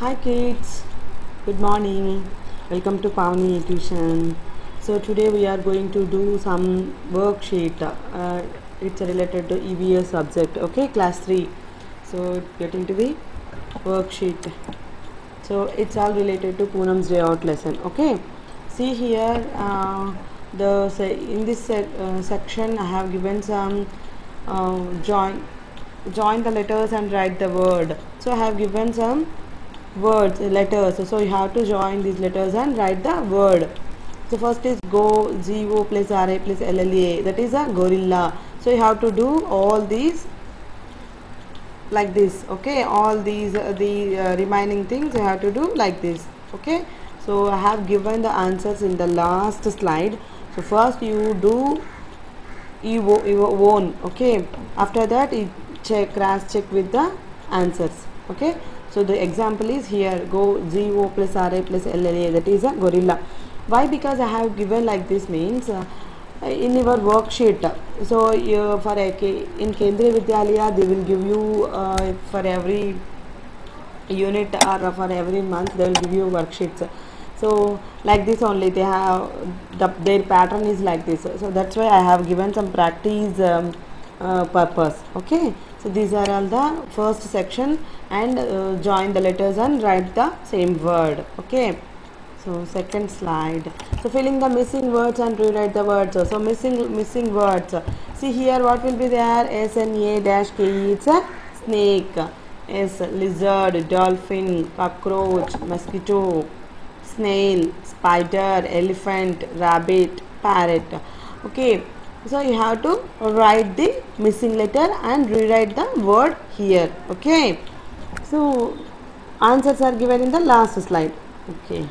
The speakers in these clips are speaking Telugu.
Hi kids, good morning. Welcome to Pavni Tuition. So today we are going to do some worksheet. Uh, it's related to EVS subject. Okay, class 3. So get into the worksheet. So it's all related to Poonam's day out lesson. Okay, see here uh, the in this uh, section I have given some uh, join join the letters and write the word. So I have given some words letters. So you have to join these letters and write the word. So first is go g o plus r a plus l l a. That is a gorilla. So you have to do all these like this okay? All these uh, the uh, remaining things you have to do like this okay? So i have given the answers in the last slide. So first you do you own okay? After that you check cross check with the answers okay so the example is here go g o plus r a plus l l a that is a gorilla. Why? Because i have given like this means uh, in your worksheet. So you, for a K- in kendriya vidyalaya they will give you uh, for every unit or for every month they will give you worksheets. So like this only they have the, their pattern is like this. So that's why i have given some practice um, uh, purpose. Okay so these are all the first section and uh, join the letters and write the same word okay? So second slide. So filling the missing words and rewrite the words. So missing missing words. See here what will be there? S n a dash k e. It's a snake. S lizard dolphin cockroach mosquito snail spider elephant rabbit parrot. Okay so you have to write the missing letter and rewrite the word here. Okay? So answers are given in the last slide. Okay?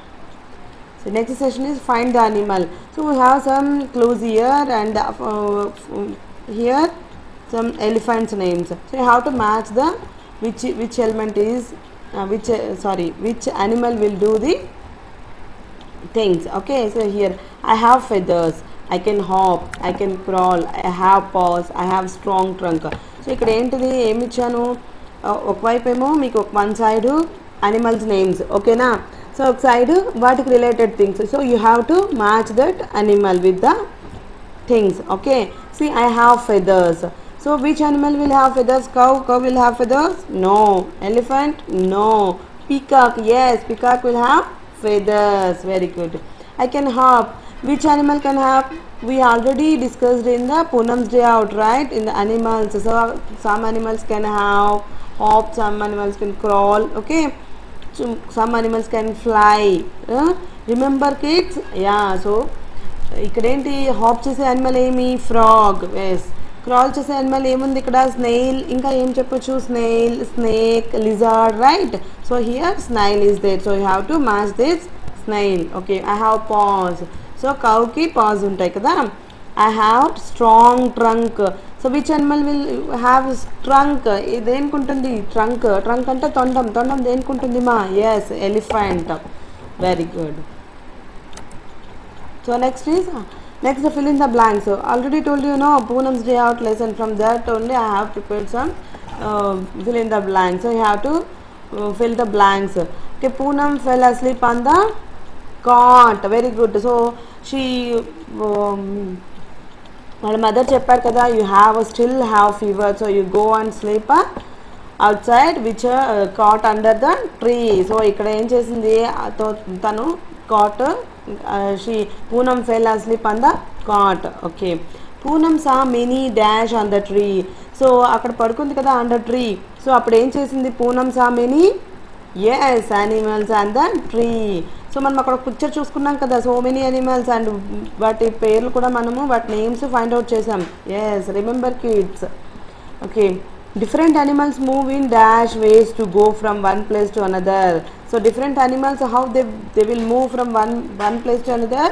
So next session is find the animal. So we have some clues here and uh, here some elephants names. So you have to match the which which element is uh, which uh, sorry which animal will do the things. Okay? So here i have feathers I can hop I can crawl I have paws I have strong trunk so ఇక్కడ ఏంటిది? ఏమి ఇచ్చాను? ఒకవైపు ఏమో మీకు ఒక వన్ సైడ్ అనిమల్స్ నేమ్స్ ఓకేనా సో ఒక సైడ్ వాటికి related things so you have to match that animal with the things okay see I have feathers so which animal will have feathers cow cow will have feathers no elephant no peacock yes peacock will have feathers. Very good. I can hop. Which animal can have we already discussed in the Poonam's day out right in the animals so some animals can have hop some animals can crawl okay so some animals can fly uh, remember kids yeah so ఇక్కడేంటి హాప్ చేసే యానిమల్ ఏమి ఫ్రాగ్ ఎస్ క్రాల్ చేసే యానిమల్ ఏముంది ఇక్కడ స్నేల్ ఇంకా ఏం చెప్పొచ్చు snail snake lizard right so here snail is that so you have to match this snail okay I have paws so కౌకి paws ఉంటాయి కదా I have strong trunk so which animal will have trunk దేనికి ఉంటుంది ట్రంక్ ట్రంక్ అంటే తొండం తొండం దేనికి ఉంటుంది మా yes elephant very good so next is next the fill in the blanks so already told you know Poonam's day out lesson from that only I have prepared some uh, fill in the blanks so you have to uh, fill the blanks okay Poonam fell asleep on the cot very good so she వాళ్ళ మదర్ చెప్పారు కదా you have still have fever so you go and sleep outside which cot under the tree so ఇక్కడ ఏం చేసింది? తను cot she Poonam fell sleep and the cot okay Poonam saw many dash on the tree so అక్కడ పడుకుంది కదా అండర్ ట్రీ సో అప్పుడు ఏం చేసింది? Poonam saw many yes animals and the tree so మనం అక్కడ పిక్చర్ చూసుకున్నాం కదా సో మెనీ అనిమల్స్ అండ్ వాటి పేర్లు కూడా మనము వాటి నేమ్స్ ఫైండ్ అవుట్ చేసాం yes remember cutes okay different animals move in dash ways to go from one place to another so different animals how they they will move from one one place to another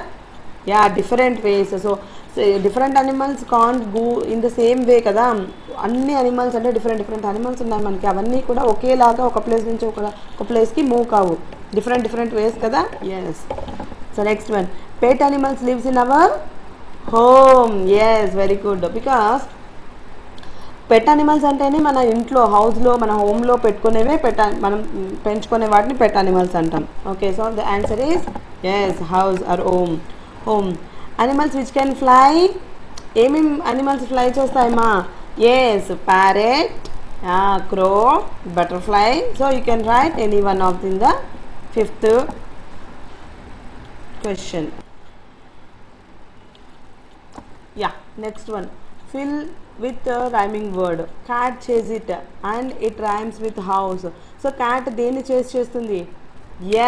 yeah different ways so different animals can go in the same way కదా. అన్ని అనిమల్స్ అంటే డిఫరెంట్ డిఫరెంట్ అనిమల్స్ ఉన్నాయి మనకి. అవన్నీ కూడా ఒకేలాగా ఒక ప్లేస్ నుంచి ఒక ఒక ప్లేస్కి మూవ్ కావు. డిఫరెంట్ డిఫరెంట్ వేస్ కదా? Yes so next one pet animals lives in our home yes very good because pet animals అంటేనే మన ఇంట్లో హౌస్లో మన హోమ్లో పెట్టుకునేవే పెట్ మనం పెంచుకునే వాటిని పెట్ అనిమల్స్ అంటాం. Okay so the answer is yes house or home home animals which can fly ఏమేమి animals fly చేస్తాయమ్మా? Yes parrot crow butterfly so you can write any one of in the fifth question yeah next one fill with rhyming word cat chase it and it rhymes with house so cat దేన్ని చేజ్ చేస్తుంది?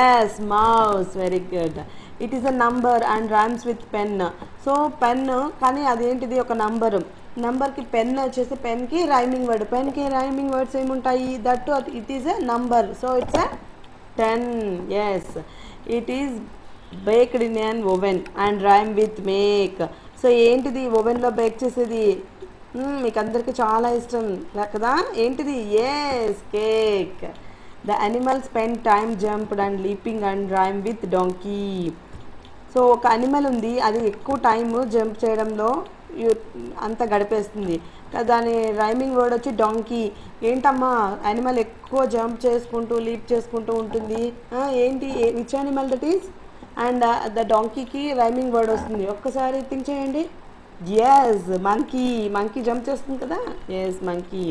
Yes mouse very good it is a number and rhymes with pen so pen కానీ అదేంటిది? ఒక నంబర్ నంబర్కి పెన్ వచ్చేసి పెన్కి రైమింగ్ వర్డ్ పెన్కి రైమింగ్ వర్డ్స్ ఏముంటాయి? That it is a number so it's a ten yes it is baked in an oven and rhyme with make so ఏంటిది ఓవెన్లో బేక్ చేసేది? Hmm, మీకు అందరికీ చాలా ఇష్టం కదా? ఏంటిది? Yes cake the animal spend time jumped and leaping and rhyme with donkey so ఒక అనిమల్ ఉంది అది ఎక్కువ టైం జంప్ చేయడంలో అంత గడిపేస్తుంది. దాని రైమింగ్ వర్డ్ వచ్చి డాంకీ ఏంటమ్మా అనిమల్ ఎక్కువ జంప్ చేసుకుంటూ లీప్ చేసుకుంటూ ఉంటుంది. ఏంటి which animal that is and the డాంకీకి rhyming word వస్తుంది. ఒక్కసారి థింక్ చేయండి. ఎస్ మంకీ మంకీ జంప్ చేస్తుంది కదా? Yes monkey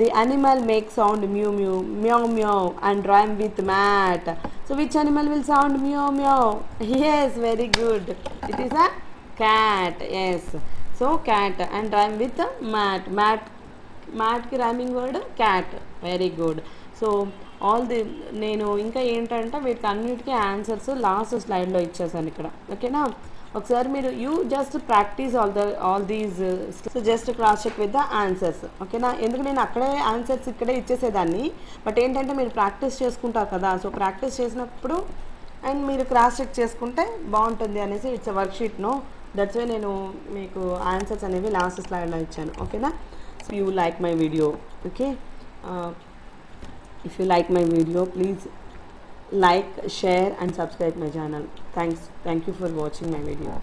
the animal make sound mew mew meow meow and rhyme with mat so which animal will sound meow meow yes very good it is a cat yes so cat and rhyme with mat mat మ్యాట్కి rhyming word cat very good so all the నేను ఇంకా ఏంటంటే వీటికి అన్నిటికీ ఆన్సర్స్ లాస్ట్ స్లైడ్లో ఇచ్చేసాను ఇక్కడ. ఓకేనా ఒకసారి మీరు you just practice all the all these so just cross check with the answers ఓకేనా ఎందుకు నేను అక్కడే ఆన్సర్స్ ఇక్కడే ఇచ్చేసేదాన్ని? బట్ ఏంటంటే మీరు ప్రాక్టీస్ చేసుకుంటారు కదా సో ప్రాక్టీస్ చేసినప్పుడు అండ్ మీరు క్రాస్ చెక్ చేసుకుంటే బాగుంటుంది అనేసి ఇట్స్ వర్క్షీట్ను దట్స్ వే నేను మీకు ఆన్సర్స్ అనేవి లాస్ట్ స్లైడ్లో ఇచ్చాను. ఓకేనా so you like my video okay if you like my video please like share and subscribe my channel thanks thank you for watching my video